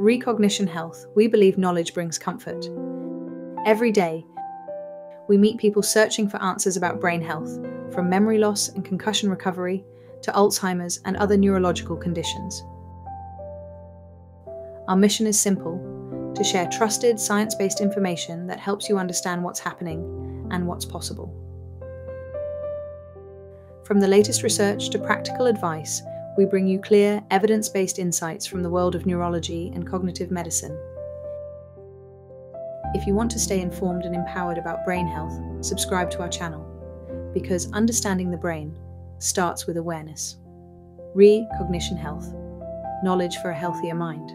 At Re:Cognition Health, we believe knowledge brings comfort. Every day, we meet people searching for answers about brain health, from memory loss and concussion recovery to Alzheimer's and other neurological conditions. Our mission is simple to share trusted, science based information that helps you understand what's happening and what's possible. From the latest research to practical advice, we bring you clear, evidence based insights from the world of neurology and cognitive medicine. If you want to stay informed and empowered about brain health, subscribe to our channel, because understanding the brain starts with awareness. Re:Cognition Health Knowledge for a Healthier Mind.